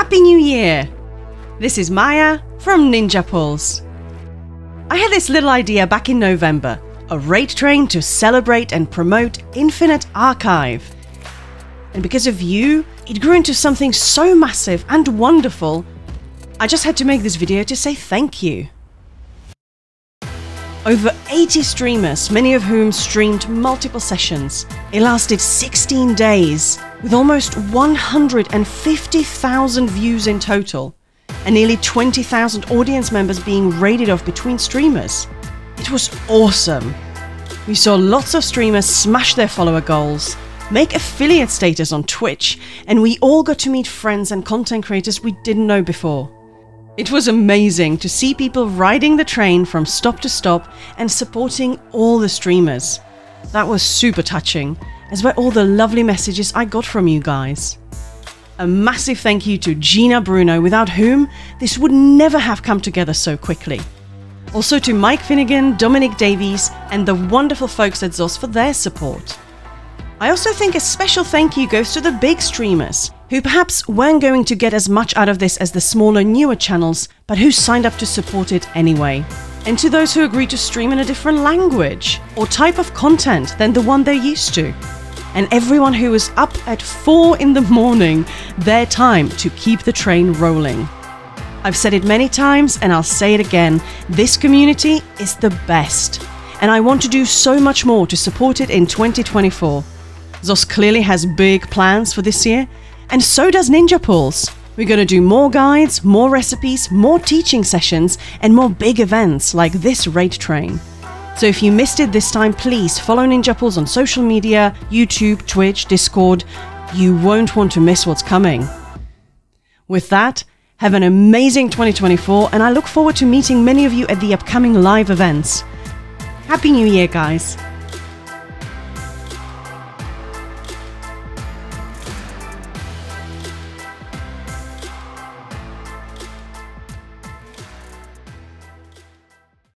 Happy New Year! This is Maya from Ninja Pulls. I had this little idea back in November a raid train to celebrate and promote Infinite Archive. And because of you, it grew into something so massive and wonderful, I just had to make this video to say thank you. Over 80 streamers, many of whom streamed multiple sessions. It lasted 16 days, with almost 150,000 views in total, and nearly 20,000 audience members being raided off between streamers. It was awesome. We saw lots of streamers smash their follower goals, make affiliate status on Twitch, and we all got to meet friends and content creators we didn't know before. It was amazing to see people riding the train from stop to stop and supporting all the streamers. That was super touching, as were all the lovely messages I got from you guys. A massive thank you to Gina Bruno, without whom this would never have come together so quickly. Also to Mike Finnegan, Dominic Davies, and the wonderful folks at ZOS for their support. I also think a special thank you goes to the big streamers, who perhaps weren't going to get as much out of this as the smaller, newer channels, but who signed up to support it anyway. And to those who agreed to stream in a different language or type of content than the one they're used to. And everyone who was up at 4 in the morning, their time to keep the train rolling. I've said it many times and I'll say it again this community is the best. And I want to do so much more to support it in 2024. ZOS clearly has big plans for this year, and so does Ninja Pulls. We're going to do more guides, more recipes, more teaching sessions, and more big events like this raid train. So if you missed it this time, please follow Ninja Pulls on social media, YouTube, Twitch, Discord. You won't want to miss what's coming. With that, have an amazing 2024, and I look forward to meeting many of you at the upcoming live events. Happy New Year, guys!